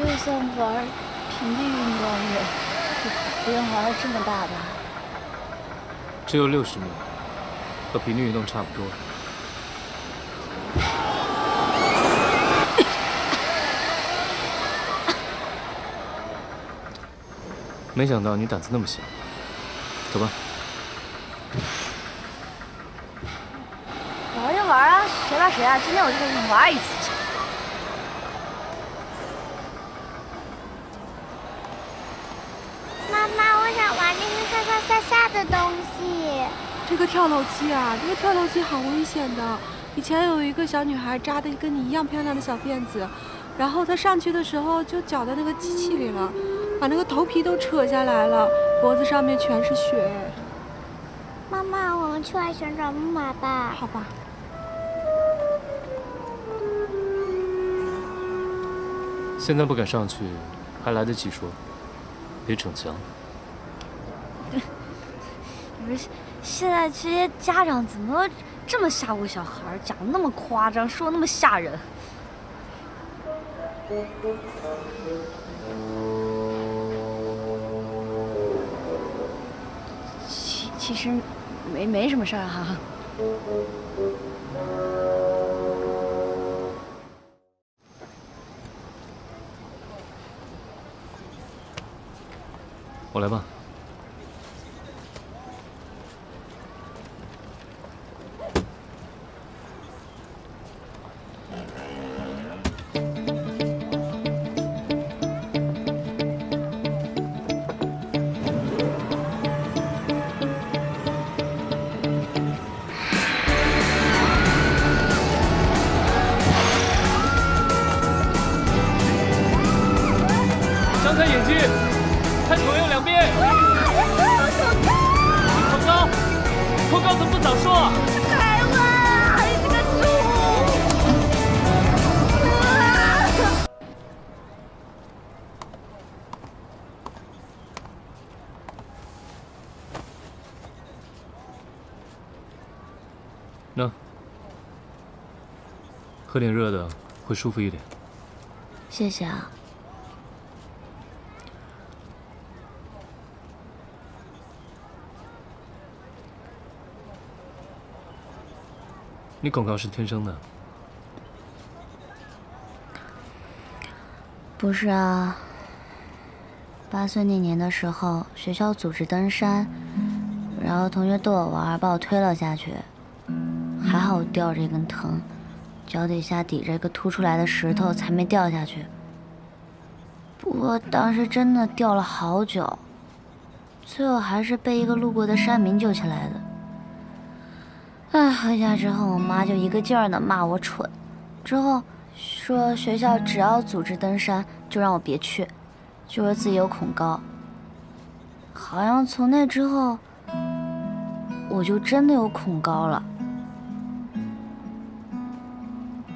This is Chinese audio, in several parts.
就算玩平地运动也不用玩这么大吧？只有六十米，和平地运动差不多。没想到你胆子那么小，走吧。玩就玩啊，谁怕谁啊！今天我就跟你玩一次。下下的东西。这个跳楼机啊，这个跳楼机好危险的。以前有一个小女孩扎的跟你一样漂亮的小辫子，然后她上去的时候就绞到那个机器里了。把那个头皮都扯下来了，脖子上面全是血。妈妈，我们去玩旋转木马吧。好吧。现在不敢上去，还来得及说，别逞强。不是，现在这些家长怎么这么吓唬小孩，讲的那么夸张，说的那么吓人？其实没没什么事儿哈。我来吧。喝点热的会舒服一点。谢谢啊。你恐高是天生的？不是啊。八岁那年的时候，学校组织登山，然后同学逗我玩，把我推了下去，还好我吊着一根藤。脚底下抵着一个凸出来的石头，才没掉下去。不过当时真的掉了好久，最后还是被一个路过的山民救起来的。哎，回家之后，我妈就一个劲儿的骂我蠢，之后说学校只要组织登山，就让我别去，就说自己有恐高。好像从那之后，我就真的有恐高了。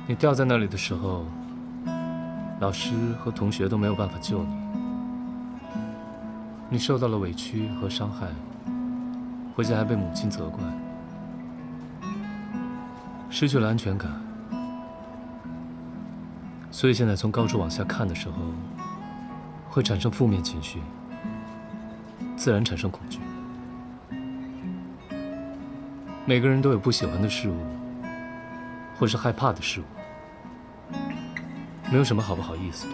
你掉在那里的时候，老师和同学都没有办法救你，你受到了委屈和伤害，回家还被母亲责怪，失去了安全感，所以现在从高处往下看的时候，会产生负面情绪，自然产生恐惧。每个人都有不喜欢的事物。或是害怕的事物，没有什么好不好意思的。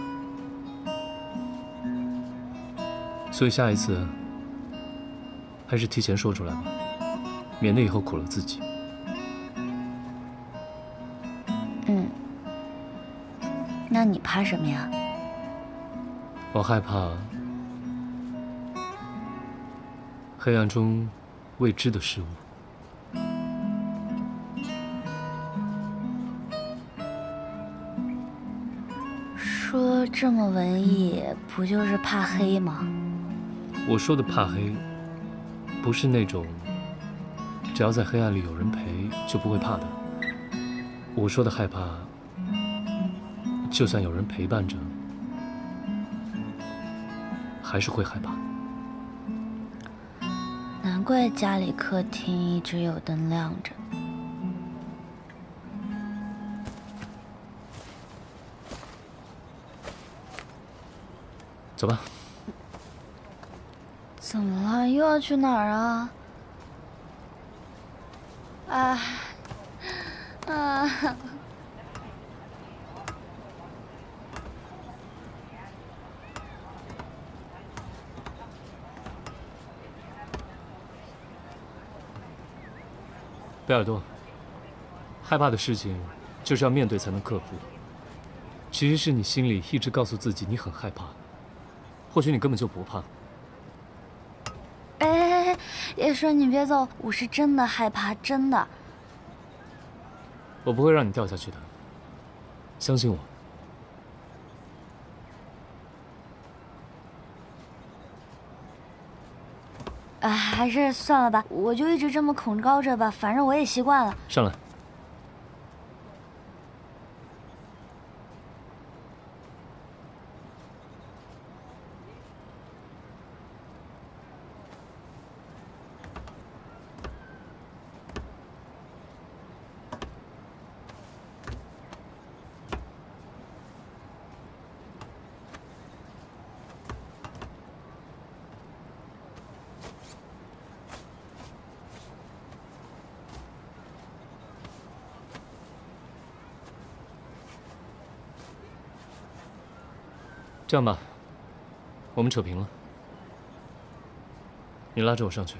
所以下一次，还是提前说出来吧，免得以后苦了自己。那你怕什么呀？我害怕黑暗中未知的事物。说这么文艺，不就是怕黑吗？我说的怕黑，不是那种只要在黑暗里有人陪就不会怕的。我说的害怕，就算有人陪伴着，还是会害怕。难怪家里客厅一直有灯亮着。走吧。怎么了？又要去哪儿啊？啊啊！贝尔多，害怕的事情就是要面对才能克服。其实是你心里一直告诉自己你很害怕，或许你根本就不怕。哎哎哎，叶顺，你别走，我是真的害怕，真的。我不会让你掉下去的，相信我。啊，还是算了吧，我就一直这么恐高着吧，反正我也习惯了。上来。这样吧，我们扯平了。你拉着我上去。